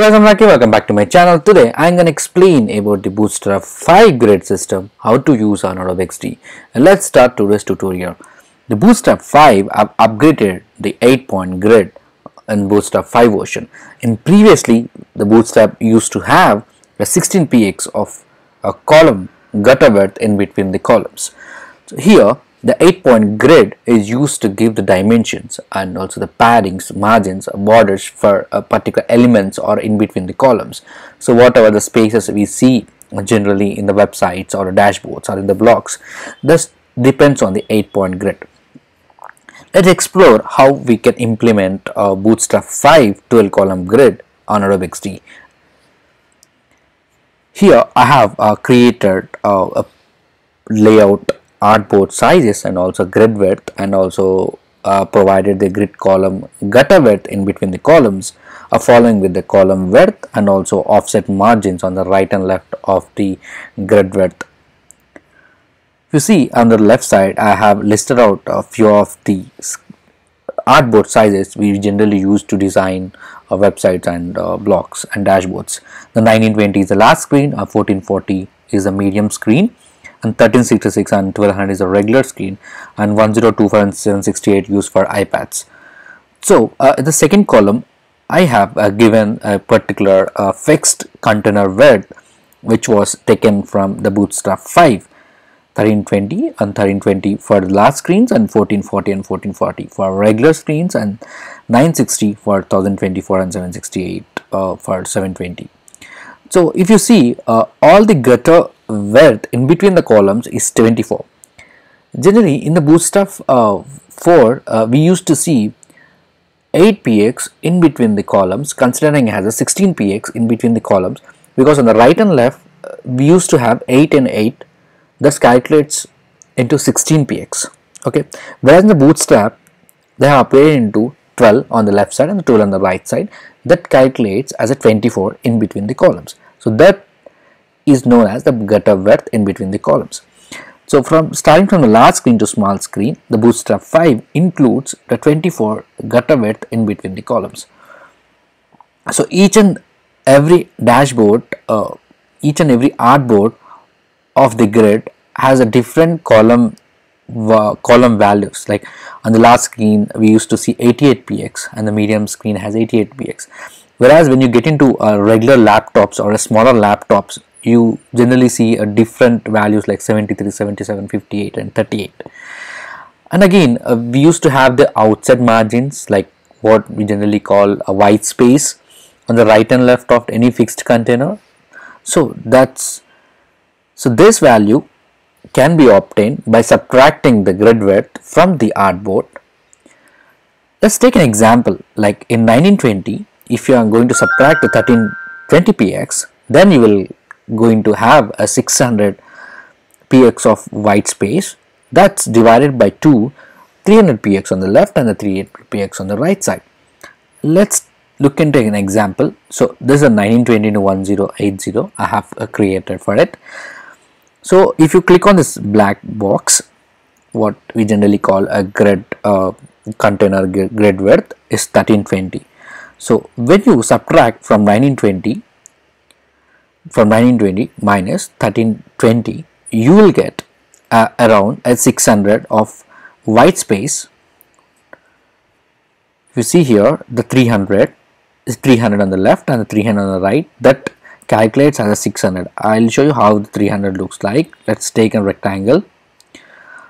Guys, I'm Raki. Welcome back to my channel. Today I'm going to explain about the Bootstrap 5 grid system, how to use on Adobe XD. And let's start today's tutorial. The Bootstrap 5 have upgraded the 8 point grid in Bootstrap 5 version. And previously the Bootstrap used to have a 16px of a column gutter width in between the columns. So here the 8 point grid is used to give the dimensions and also the paddings, margins, borders for a particular elements or in between the columns. So whatever the spaces we see generally in the websites or dashboards or in the blocks, this depends on the 8 point grid. Let's explore how we can implement a Bootstrap 5 12 column grid on Adobe XD. Here I have uh, created uh, a layout artboard sizes and also grid width and also uh, provided the grid column gutter width in between the columns uh, following with the column width and also offset margins on the right and left of the grid width. You see on the left side I have listed out a few of the artboard sizes we generally use to design uh, websites and uh, blocks and dashboards. The 1920 is the last screen, a 1440 is a medium screen and 1366 and 1200 is a regular screen and 1025 and 768 used for iPads. So uh, in the second column I have uh, given a particular uh, fixed container width which was taken from the Bootstrap 5 1320 and 1320 for the large screens and 1440 and 1440 for regular screens and 960 for 1024 and 768 uh, for 720. So if you see uh, all the gutter width in between the columns is 24. Generally in the Bootstrap uh, 4 uh, we used to see 8 px in between the columns. Considering it has a 16 px in between the columns because on the right and left uh, we used to have 8 and 8 thus calculates into 16 px okay? Whereas in the bootstrap they have upgraded into 12 on the left side and 12 on the right side. That calculates as a 24 in between the columns. So that is known as the gutter width in between the columns. So from starting from the large screen to small screen, the Bootstrap 5 includes the 24 gutter width in between the columns. So each and every dashboard, uh, each and every artboard of the grid has a different column uh, column values like on the last screen we used to see 88px and the medium screen has 88px whereas when you get into uh, regular laptops or a smaller laptops you generally see a different values like 73 77 58 and 38 and again uh, we used to have the outside margins like what we generally call a white space on the right and left of any fixed container. So that's so this value can be obtained by subtracting the grid width from the artboard. Let's take an example like in 1920 if you are going to subtract the 1320px then you will going to have a 600 px of white space. That's divided by 2 300 px on the left and the 300 px on the right side. Let's look into an example. So this is a 1920 to 1080 i have created for it. So if you click on this black box what we generally call a grid uh, container grid width is 1320 so when you subtract from 1920 from 1920 minus 1320 you will get uh, around a 600 of white space. You see here the 300 is 300 on the left and the 300 on the right. That calculates as a 600 I'll show you how the 300 looks like. Let's take a rectangle.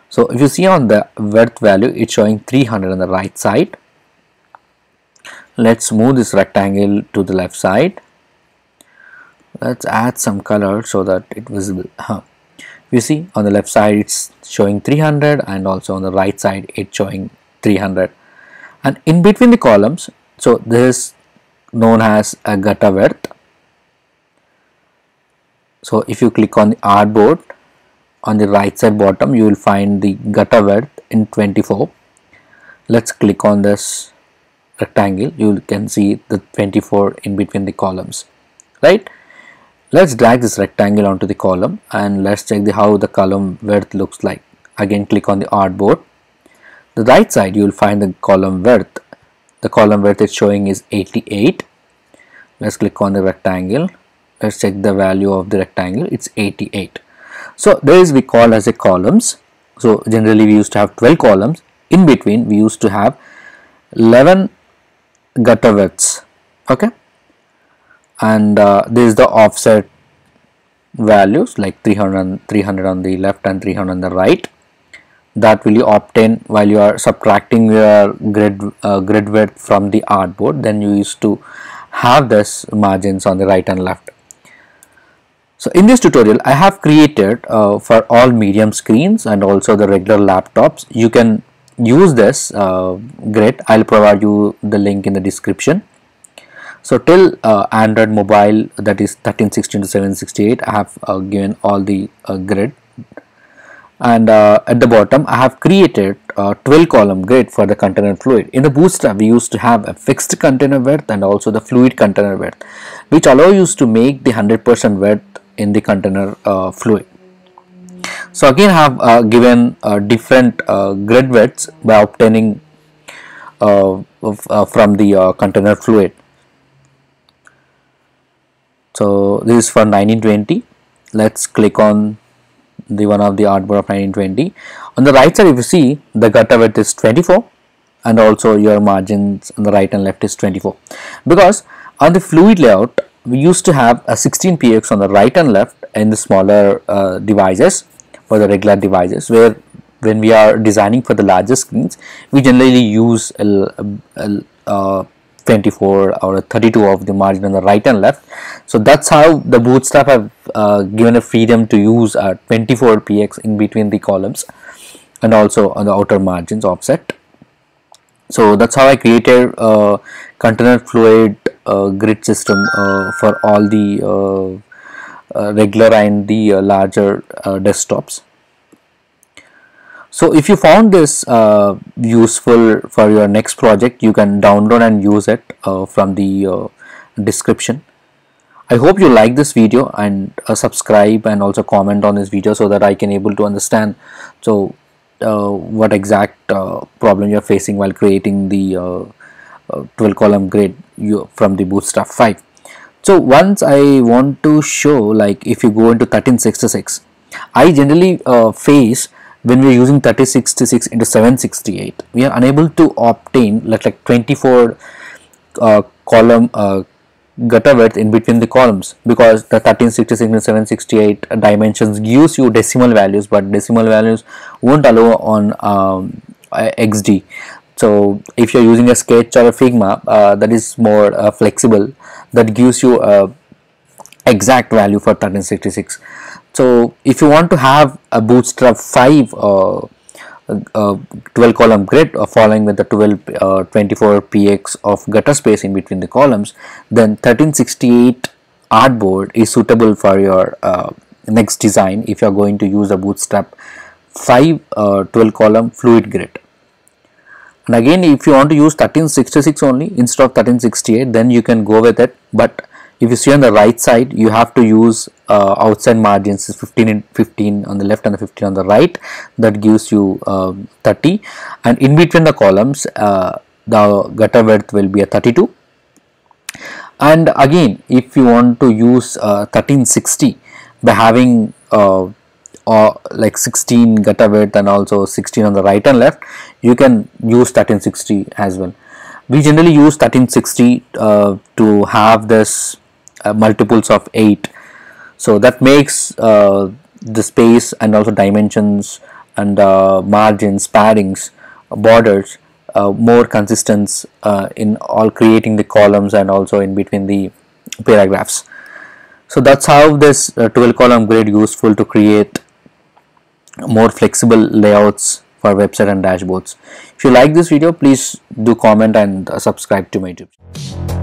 So if you see on the width value it's showing 300 on the right side. Let's move this rectangle to the left side let's add some color so that it visible huh. you see on the left side it's showing 300 and also on the right side it's showing 300 and in between the columns so this is known as a gutter width. So if you click on the artboard on the right side bottom you will find the gutter width in 24 let's click on this rectangle. You can see the 24 in between the columns right Let's drag this rectangle onto the column and let's check the how the column width looks like. Again click on the artboard. The right side you will find the column width. The column width it's showing is 88. let's click on the rectangle let's check the value of the rectangle it's 88 so this we call as a columns so generally we used to have 12 columns in between we used to have 11 gutter widths okay and uh, this is the offset values like 300 300 on the left and 300 on the right. That will you obtain while you are subtracting your grid uh, grid width from the artboard. Then you used to have this margins on the right and left. So in this tutorial I have created uh, for all medium screens and also the regular laptops. You can use this uh, grid. I'll provide you the link in the description so till uh, Android mobile that is 1316 to 768 I have uh, given all the uh, grid and uh, at the bottom I have created a 12 column grid for the container fluid. In the bootstrap we used to have a fixed container width and also the fluid container width which allow you to make the 100% width in the container uh, fluid. So again I have uh, given different grid widths by obtaining from the container fluid so this is for 1920 let's click on the one of the artboard of 1920 on the right side if you see the gutter width is 24 and also your margins on the right and left is 24 because on the fluid layout we used to have a 16 px on the right and left in the smaller uh, devices for the regular devices where when we are designing for the larger screens we generally use a, a, a, a 24 or 32 of the margin on the right and left. So that's how the bootstrap have uh, given a freedom to use a 24 px in between the columns and also on the outer margins offset. So that's how I created a container fluid uh, grid system uh, for all the uh, uh, regular and the uh, larger desktops so if you found this uh, useful for your next project you can download and use it uh, from the uh, description. I hope you like this video and uh, subscribe and also comment on this video so that I can able to understand so uh, what exact uh, problem you're facing while creating the 12 column grid you, from the bootstrap 5 so once I want to show like if you go into 1366 I generally face when we are using 3066 into 768 we are unable to obtain like, like 24 uh, column uh, gutter width in between the columns because the 1366 into 768 dimensions gives you decimal values but decimal values won't allow on um, XD so if you're using a sketch or a figma uh, that is more uh, flexible that gives you a exact value for 1366 so if you want to have a bootstrap 5 uh, uh, 12 column grid uh, following with the 12 uh, 24 px of gutter space in between the columns then 1368 artboard is suitable for your uh, next design if you are going to use a bootstrap 5 uh, 12 column fluid grid. And again if you want to use 1366 only instead of 1368 then you can go with it. But if you see on the right side you have to use uh, outside margins is 15 and 15 on the left and the 15 on the right. That gives you uh, 30 and in between the columns uh, the gutter width will be a 32 and again if you want to use 1360 uh, by having uh, or like 16 gutter width and also 16 on the right and left you can use 1360 as well. We generally use 1360 uh, to have this uh, multiples of 8 so that makes uh, the space and also dimensions and uh, margins paddings borders uh, more consistent uh, in all creating the columns and also in between the paragraphs. So that's how this 12 column grid useful to create more flexible layouts for website and dashboards. If you like this video please do comment and subscribe to my youtube